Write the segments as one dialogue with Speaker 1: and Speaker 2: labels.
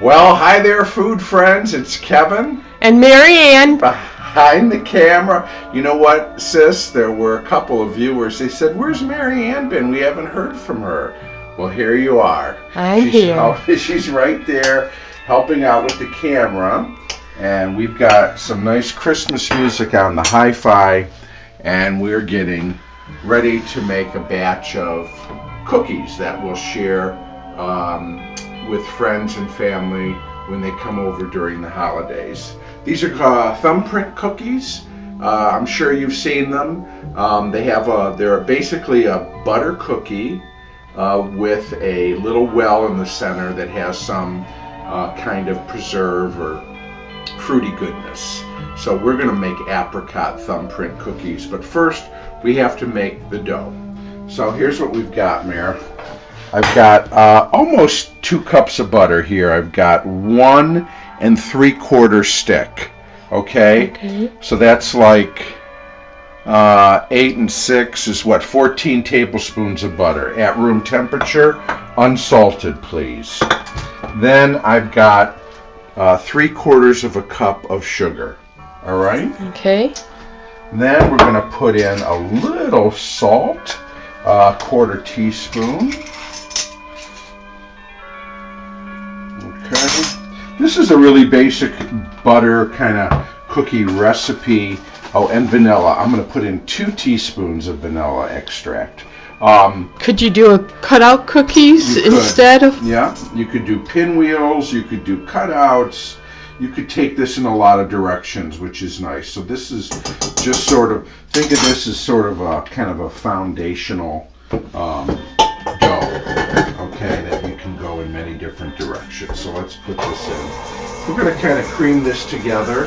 Speaker 1: Well, hi there, food friends. It's Kevin
Speaker 2: And Marianne.
Speaker 1: behind the camera. You know what, sis? There were a couple of viewers. They said, "Where's Marianne been? We haven't heard from her." Well, here you are.
Speaker 2: I'm
Speaker 1: she's
Speaker 2: here.
Speaker 1: she's right there, helping out with the camera, and we've got some nice Christmas music on the hi-fi, and we're getting ready to make a batch of cookies that we'll share um, with friends and family when they come over during the holidays. These are thumbprint cookies. Uh, I'm sure you've seen them. Um, they have a, they're basically a butter cookie uh, with a little well in the center that has some uh, kind of preserve or fruity goodness. So we're going to make apricot thumbprint cookies, but first we have to make the dough. So here's what we've got, Mare. I've got uh, almost two cups of butter here. I've got one and three quarter stick. Okay?
Speaker 2: Okay.
Speaker 1: So that's like uh, eight and six is what? 14 tablespoons of butter at room temperature, unsalted, please. Then I've got uh, three quarters of a cup of sugar. All right?
Speaker 2: Okay.
Speaker 1: Then we're going to put in a little salt, a quarter teaspoon. This is a really basic butter kind of cookie recipe. Oh, and vanilla. I'm going to put in two teaspoons of vanilla extract. Um,
Speaker 2: Could you do a cutout cookies instead of?
Speaker 1: yeah, you could do pinwheels, you could do cutouts, you could take this in a lot of directions, which is nice. So this is just sort of, think of this as sort of a kind of a foundational um, dough, okay, that different directions. So let's put this in. We're going to kind of cream this together,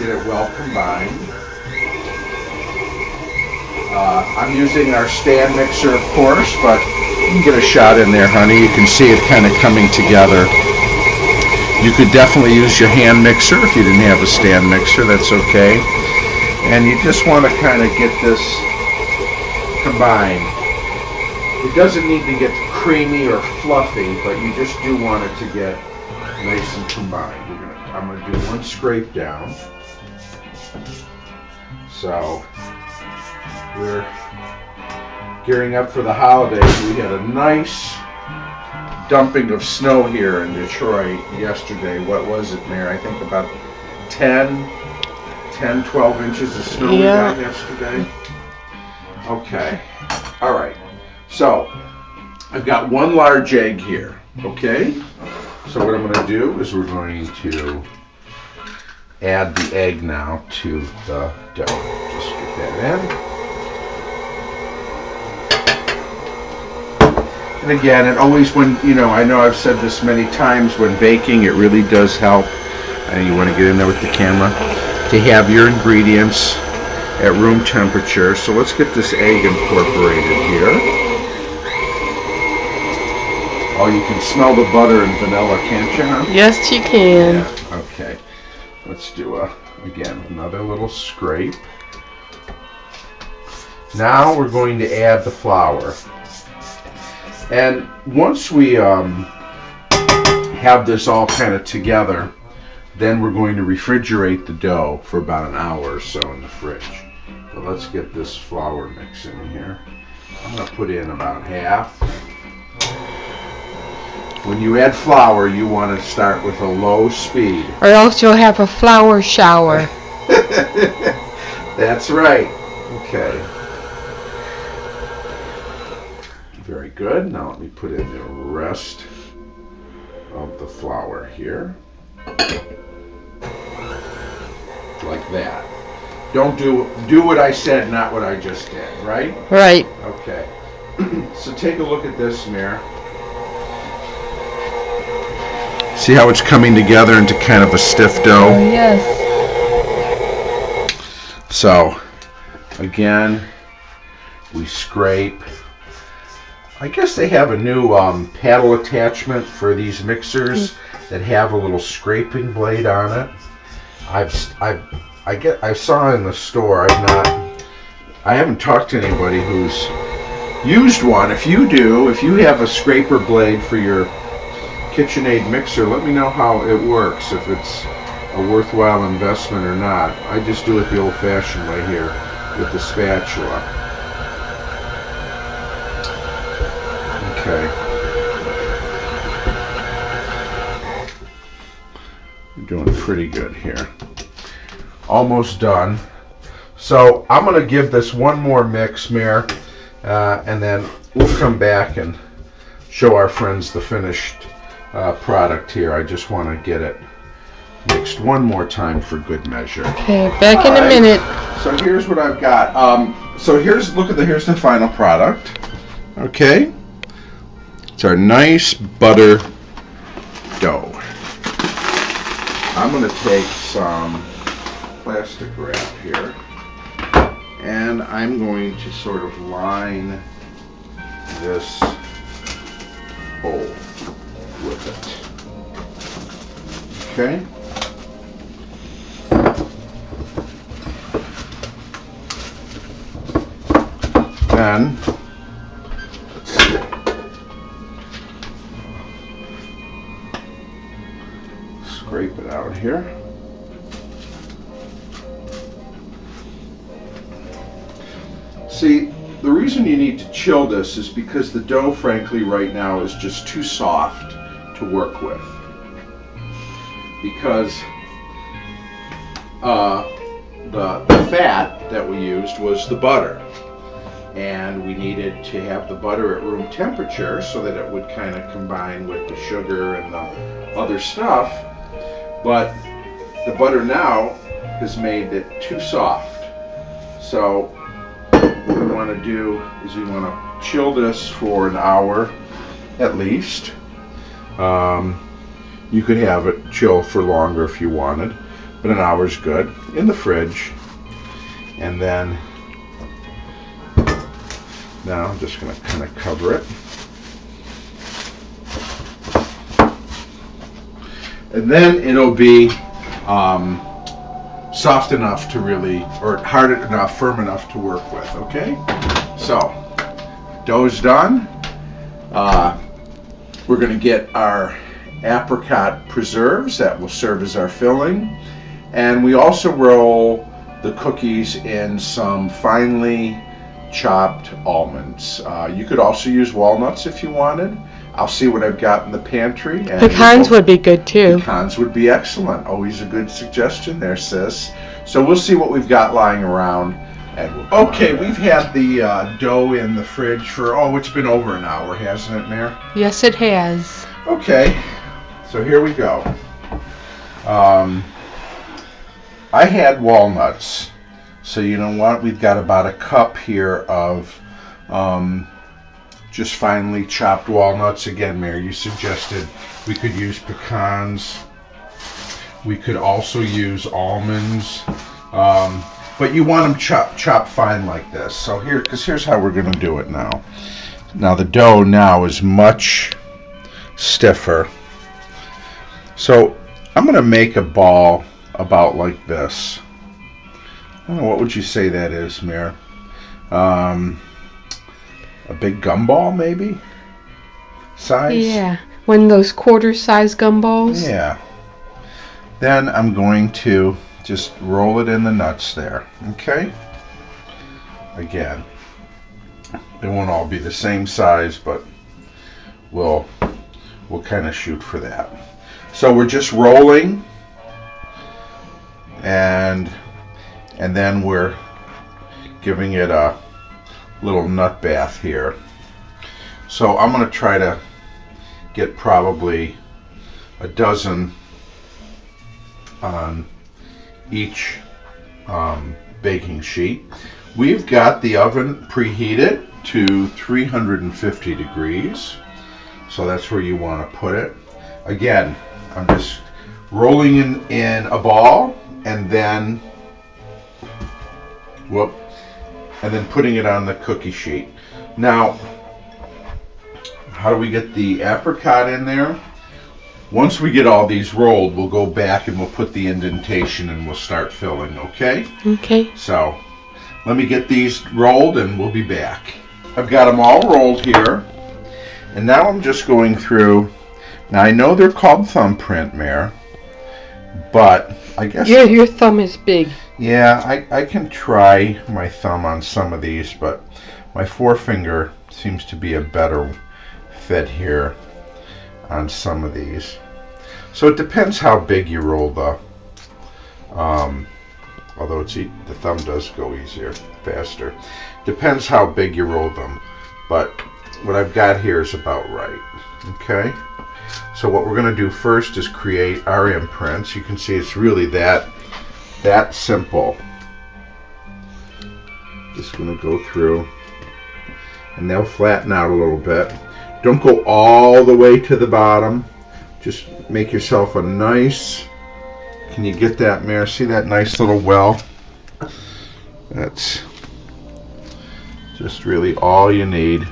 Speaker 1: get it well combined. Uh, I'm using our stand mixer, of course, but you can get a shot in there, honey. You can see it kind of coming together. You could definitely use your hand mixer if you didn't have a stand mixer. That's okay. And you just want to kind of get this combined. It doesn't need to get creamy or fluffy, but you just do want it to get nice and combined. Gonna, I'm going to do one scrape down. So we're gearing up for the holidays. We had a nice dumping of snow here in Detroit yesterday. What was it, Mare? I think about 10, 10, 12 inches of snow we
Speaker 2: Yeah.
Speaker 1: got yesterday. Okay. All right. So I've got one large egg here. Okay. So what I'm going to do is we're going to add the egg now to the dough. Just get that in. And again, it always when, you know, I know I've said this many times, when baking, it really does help, and you want to get in there with the camera, to have your ingredients at room temperature. So let's get this egg incorporated here. Oh, you can smell the butter and vanilla, can't you, huh?
Speaker 2: Yes, you can.
Speaker 1: Yeah, okay. Let's do a, again, another little scrape. Now we're going to add the flour. And once we um, have this all kind of together, then we're going to refrigerate the dough for about an hour or so in the fridge. But let's get this flour mix in here. I'm going to put in about half. When you add flour, you want to start with a low speed.
Speaker 2: Or else you'll have a flour shower.
Speaker 1: That's right. Okay. Very good. Now let me put in the rest of the flour here. Like that. Don't do do what I said, not what I just did, right?
Speaker 2: Right.
Speaker 1: Okay. so take a look at this, Mare. See how it's coming together into kind of a stiff dough?
Speaker 2: Oh, yes.
Speaker 1: So, again, we scrape. I guess they have a new um, paddle attachment for these mixers that have a little scraping blade on it. I've, I've, I get, I saw in the store. I've not, I haven't talked to anybody who's used one. If you do, if you have a scraper blade for your KitchenAid mixer, let me know how it works, if it's a worthwhile investment or not. I just do it the old-fashioned way here with the spatula. Okay. We're doing pretty good here. Almost done. So I'm going to give this one more mix, Mare, uh, and then we'll come back and show our friends the finished uh, product here. I just want to get it mixed one more time for good measure.
Speaker 2: Okay, back in a minute.
Speaker 1: So here's what I've got. Um, so here's look at the here's the final product. Okay, it's our nice butter dough. I'm gonna take some plastic wrap here, and I'm going to sort of line this bowl with it. Okay. Then. Scrape it out here. See, the reason you need to chill this is because the dough, frankly, right now is just too soft to work with. Because uh, the, the fat that we used was the butter and we needed to have the butter at room temperature so that it would kind of combine with the sugar and the other stuff. But the butter now has made it too soft. So what we want to do is we want to chill this for an hour at least. Um, you could have it chill for longer if you wanted, but an hour's good in the fridge. And then now I'm just going to kind of cover it. And then it'll be um, soft enough to really, or hard enough, firm enough to work with, okay? So, dough's done. Uh, we're going to get our apricot preserves that will serve as our filling. And we also roll the cookies in some finely chopped almonds. Uh, you could also use walnuts if you wanted. I'll see what I've got in the pantry. and
Speaker 2: Pecans
Speaker 1: we'll-
Speaker 2: would be good too.
Speaker 1: Pecans would be excellent. Always a good suggestion there, sis. So we'll see what we've got lying around. We'll okay, we've had the uh, dough in the fridge for, oh, it's been over an hour, hasn't it, Mare?
Speaker 2: Yes, it has.
Speaker 1: Okay, so here we go. Um, I had walnuts, so you know what? We've got about a cup here of um, just finely chopped walnuts. Again, Mare, you suggested we could use pecans. We could also use almonds, um, but you want them chopped chopped fine like this. So here, because here's how we're going to do it now. Now the dough now is much stiffer. So I'm going to make a ball about like this. I don't know, what would you say that is, Mare? Um, a big gumball, maybe? Size?
Speaker 2: Yeah. One of those quarter size gumballs.
Speaker 1: Yeah. Then I'm going to just roll it in the nuts there. Okay? Again, they won't all be the same size, but we'll we'll kind of shoot for that. So we're just rolling and and then we're giving it a little nut bath here. So I'm going to try to get probably a dozen on each um, baking sheet. We've got the oven preheated to 350 degrees. So that's where you want to put it. Again, I'm just rolling in, in a ball and then, whoop, and then putting it on the cookie sheet. Now, how do we get the apricot in there? Once we get all these rolled, we'll go back and we'll put the indentation and we'll start filling, okay?
Speaker 2: Okay.
Speaker 1: So, let me get these rolled and we'll be back. I've got them all rolled here. And now I'm just going through Now I know they're called thumbprint, Mare, but I guess
Speaker 2: Yeah, your thumb is big.
Speaker 1: yeah, I, I can try my thumb on some of these, but my forefinger seems to be a better fit here on some of these. So it depends how big you roll the, um, although it's e- the thumb does go easier, faster. Depends how big you roll them, but what I've got here is about right. Okay. So what we're going to do first is create our imprints. You can see it's really that that simple. Just going to go through and they'll flatten out a little bit. Don't go all the way to the bottom. Just make yourself a nice, can you get that, Mare? See that nice little well? That's just really all you need.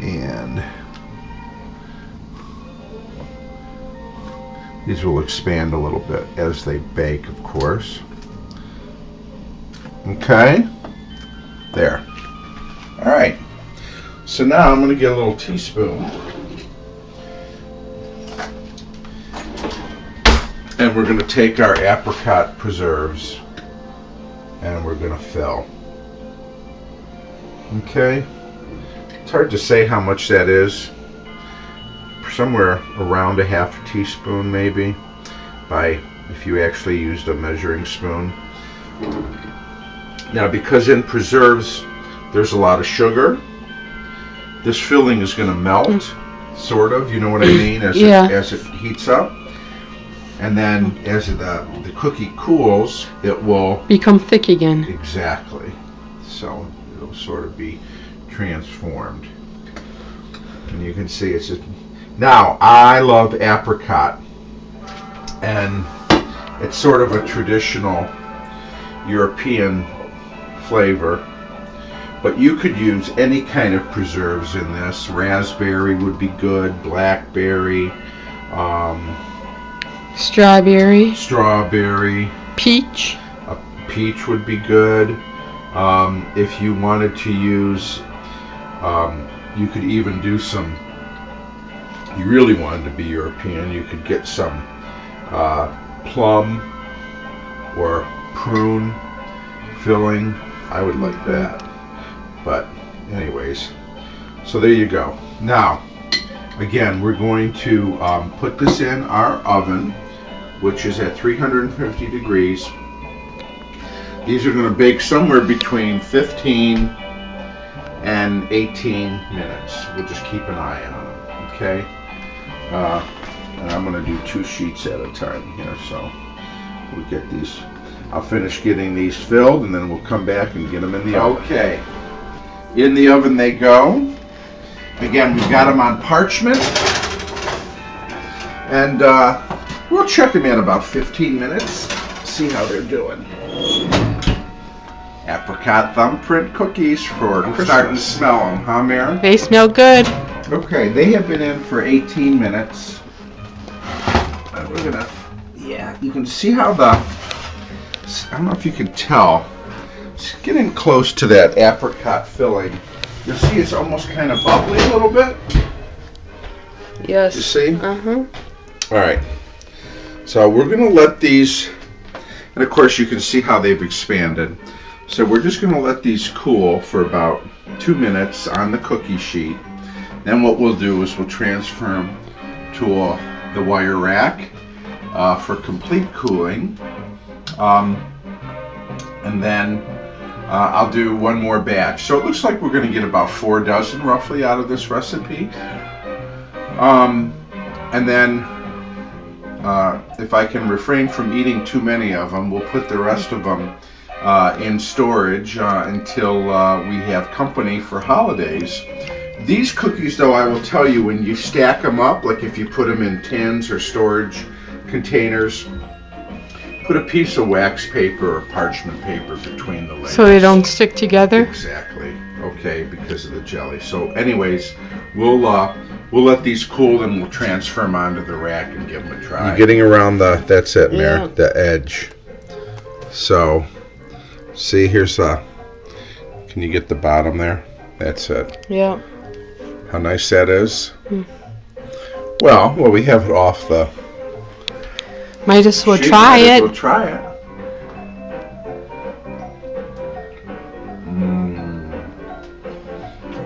Speaker 1: And these will expand a little bit as they bake, of course. Okay, there. All right, so now I'm going to get a little teaspoon. And we're going to take our apricot preserves and we're going to fill. Okay, it's hard to say how much that is. Somewhere around a half a teaspoon, maybe, by if you actually used a measuring spoon. Now, because in preserves there's a lot of sugar, this filling is going to melt, sort of. You know what I mean? As
Speaker 2: Yeah.
Speaker 1: it, as it heats up, and then as the uh, the cookie cools, it will
Speaker 2: Become thick again.
Speaker 1: exactly. So it'll sort of be transformed, and you can see it's just. Now I love apricot, and it's sort of a traditional European flavor. But you could use any kind of preserves in this. Raspberry would be good, blackberry, um,
Speaker 2: Strawberry,
Speaker 1: strawberry,
Speaker 2: peach.
Speaker 1: a peach would be good. Um, if you wanted to use, um, you could even do some. You really wanted to be European, you could get some uh, plum or prune filling. I would like that. But, anyways, so there you go. Now, again, we're going to um, put this in our oven, which is at 350 degrees. These are going to bake somewhere between 15 and 18 minutes. We'll just keep an eye on them, okay? Uh, and I'm going to do two sheets at a time here, so we'll get these. I'll finish getting these filled, and then we'll come back and get them in the oven. Okay, in the oven they go. Again, we've got them on parchment, and uh, we'll check them in about 15 minutes. See how they're doing. Apricot thumbprint cookies for I'm starting to smell them, huh, Maren?
Speaker 2: They smell good.
Speaker 1: Okay, they have been in for 18 minutes. And we're gonna, yeah, you can see how the, I don't know if you can tell, it's getting close to that apricot filling. You'll see it's almost kind of bubbly a little bit.
Speaker 2: Yes.
Speaker 1: You see?
Speaker 2: Uh huh.
Speaker 1: All right. So we're going to let these, and of course you can see how they've expanded. So we're just going to let these cool for about two minutes on the cookie sheet. Then what we'll do is we'll transfer them to the wire rack uh, for complete cooling. Um, and then uh, I'll do one more batch. So it looks like we're going to get about four dozen roughly out of this recipe. Um, and then uh, if I can refrain from eating too many of them, we'll put the rest of them uh, in storage uh, until uh, we have company for holidays. These cookies, though, I will tell you, when you stack them up, like if you put them in tins or storage containers, put a piece of wax paper or parchment paper between the layers.
Speaker 2: So they don't stick together.
Speaker 1: Exactly. Okay, because of the jelly. So, anyways, we'll uh, we'll let these cool and we'll transfer them onto the rack and give them a try. You're getting around the. That's it, Mare.
Speaker 2: Yeah.
Speaker 1: The edge. So, see, here's the. Can you get the bottom there? That's it.
Speaker 2: Yeah.
Speaker 1: how nice that is. Well, well, we have it off the.
Speaker 2: Might as well
Speaker 1: sheet.
Speaker 2: try
Speaker 1: Might as
Speaker 2: it.
Speaker 1: well try it. Mm.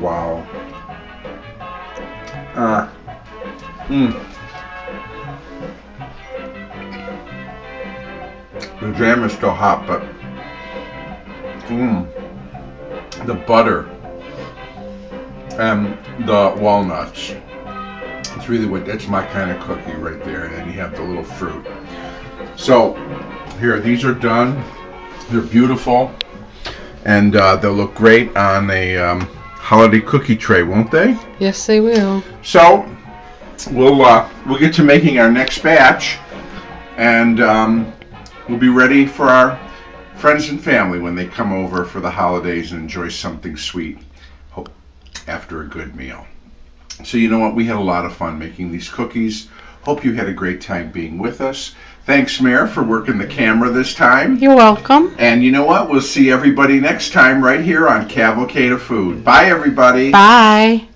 Speaker 1: Wow. Uh. Mm. The jam is still hot, but mm, the butter and the walnuts. It's really what that's my kind of cookie right there. And then you have the little fruit. So here, these are done. They're beautiful, and uh, they'll look great on a um, holiday cookie tray, won't they?
Speaker 2: Yes, they will.
Speaker 1: So we'll uh, we'll get to making our next batch, and um, we'll be ready for our friends and family when they come over for the holidays and enjoy something sweet hope, after a good meal. So you know what? We had a lot of fun making these cookies. Hope you had a great time being with us. Thanks, Mare, for working the camera this time.
Speaker 2: You're welcome.
Speaker 1: And you know what? We'll see everybody next time right here on Cavalcade of Food. Bye, everybody.
Speaker 2: Bye.